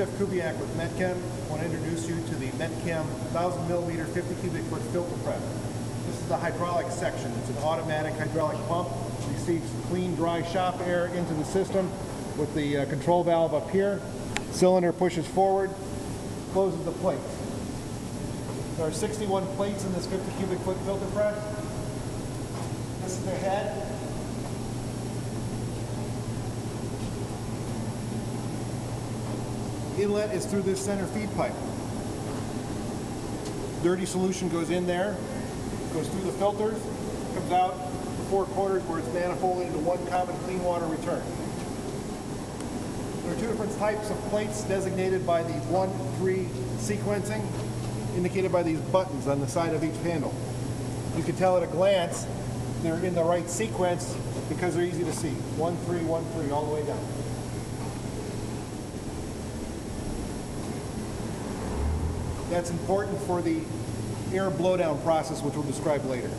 Jeff Kubiak with Met-Chem. I want to introduce you to the Met-Chem 1000 millimeter 50 cubic foot filter press. This is the hydraulic section. It's an automatic hydraulic pump. Receives clean, dry shop air into the system with the uh, control valve up here. Cylinder pushes forward, closes the plates. There are 61 plates in this 50 cubic foot filter press. This is the head. Inlet is through this center feed pipe. Dirty solution goes in there, goes through the filters, comes out the four corners where it's manifolded into one common clean water return. There are two different types of plates designated by the 1-3 sequencing, indicated by these buttons on the side of each handle. You can tell at a glance they're in the right sequence because they're easy to see. 1-3, 1-3, all the way down. That's important for the air blowdown process, which we'll describe later.